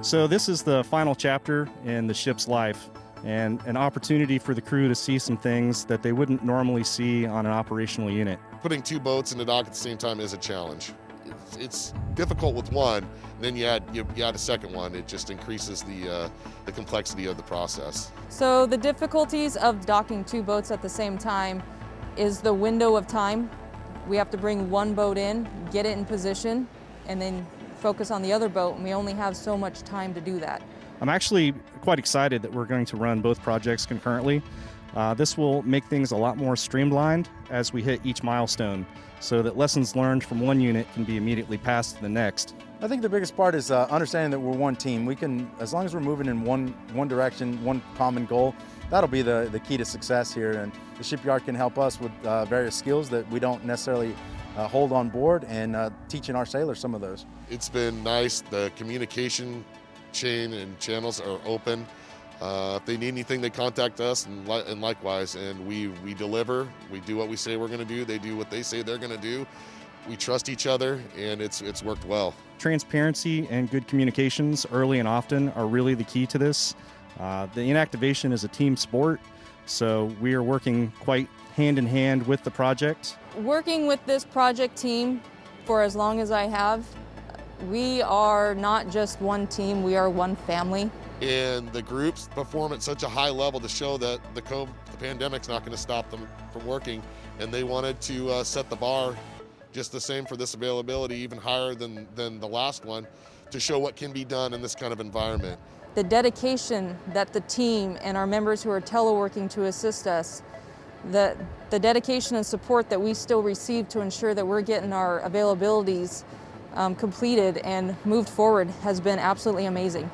So, this is the final chapter in the ship's life and an opportunity for the crew to see some things that they wouldn't normally see on an operational unit. Putting two boats in the dock at the same time is a challenge. It's, it's difficult with one, then you add you, you, add a second one. It just increases the uh, the complexity of the process. So the difficulties of docking two boats at the same time is the window of time. We have to bring one boat in, get it in position, and then focus on the other boat, and we only have so much time to do that. I'm actually quite excited that we're going to run both projects concurrently. Uh, this will make things a lot more streamlined as we hit each milestone so that lessons learned from one unit can be immediately passed to the next. I think the biggest part is uh, understanding that we're one team. We can, as long as we're moving in one, one direction, one common goal, that'll be the, the key to success here. And the shipyard can help us with uh, various skills that we don't necessarily uh, hold on board and uh, teaching our sailors some of those. It's been nice. The communication chain and channels are open. Uh, if they need anything, they contact us, and, li- and likewise. And we we deliver. We do what we say we're going to do. They do what they say they're going to do. We trust each other, and it's it's worked well. Transparency and good communications early and often are really the key to this. Uh, the inactivation is a team sport, so we are working quite hand in hand with the project. Working with this project team for as long as I have, we are not just one team, we are one family. And the groups perform at such a high level to show that the, COVID, the pandemic's not going to stop them from working. And they wanted to uh, set the bar just the same for this availability, even higher than, than the last one, to show what can be done in this kind of environment. The dedication that the team and our members who are teleworking to assist us, the, the dedication and support that we still receive to ensure that we're getting our availabilities um, completed and moved forward has been absolutely amazing.